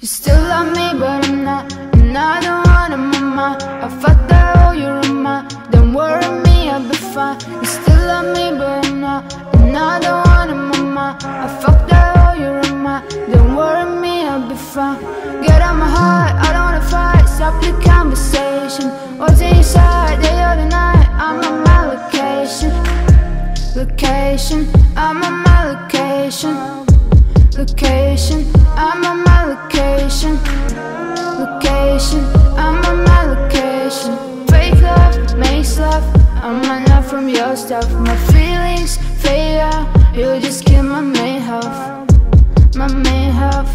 you still love me, but I'm not. And I don't want a mama. I fucked that hoe, you're a ma. Don't worry me, I'll be fine. You still love me, but Not. And I don't want mama. I fucked that hoe, you're a ma. Don't worry me, I'll be fine. Get out my heart, I don't wanna fight. Stop the conversation. What's inside, day or the night? I'm on my location. Location, I'm on my location. Location, I'm on my. Location, stuff. My feelings fade out. You just kill my main health. My main health.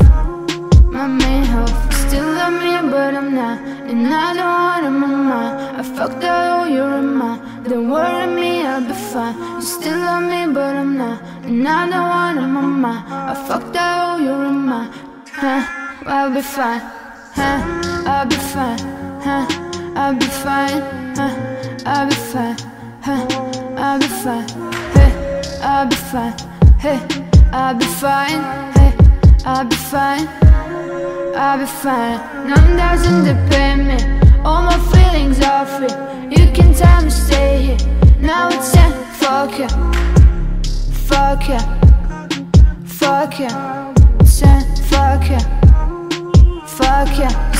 My main health. Still love me, but I'm not. And I don't want a mama. I fucked oh, you're a ma. Don't worry me, I'll be fine. You still love me, but I'm not. And I don't want a mama. I fucked oh, you're a ma. Huh, I'll be fine. Huh, I'll be fine. Huh, I'll be fine. Huh, I'll be fine. Huh, I'll be fine, hey, I'll be fine, hey, I'll be fine, hey, I'll be fine, I'll be fine. None doesn't depend me, all my feelings are free. You can tell me stay here, now it's time, fuck yeah, fuck yeah, fuck yeah, time, fuck yeah, fuck yeah.